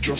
Go!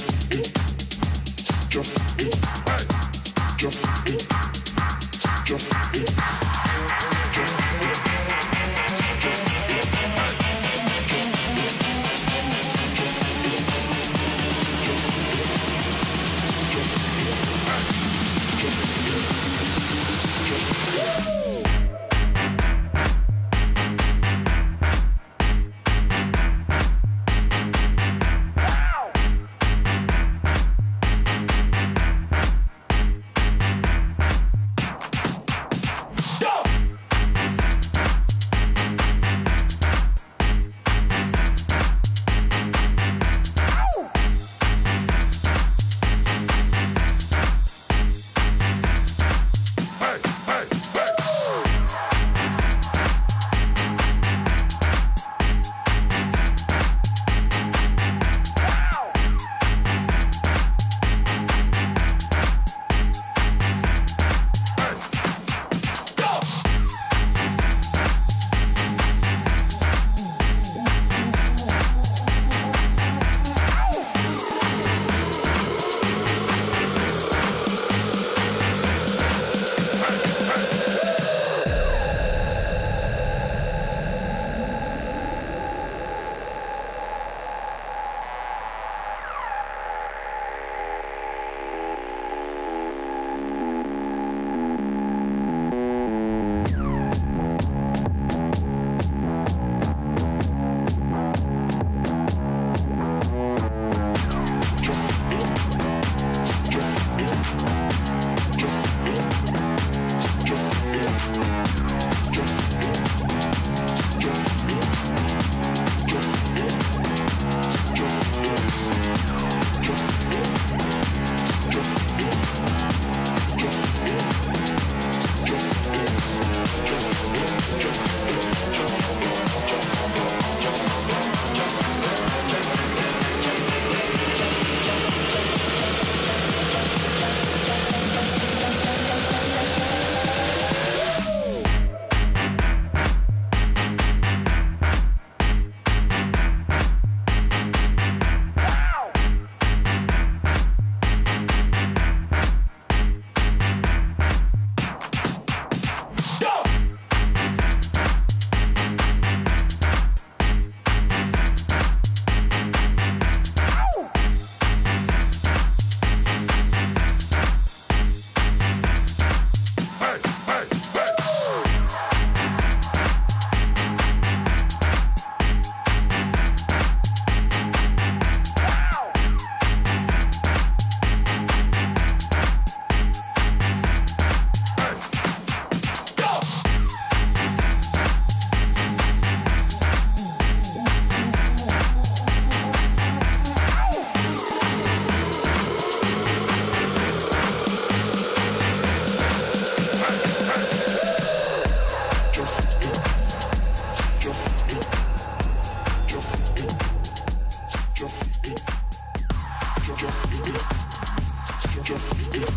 just it,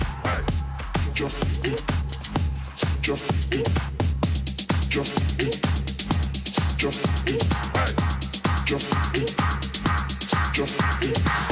just it, just it, just it, just it, just it, just it.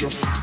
Just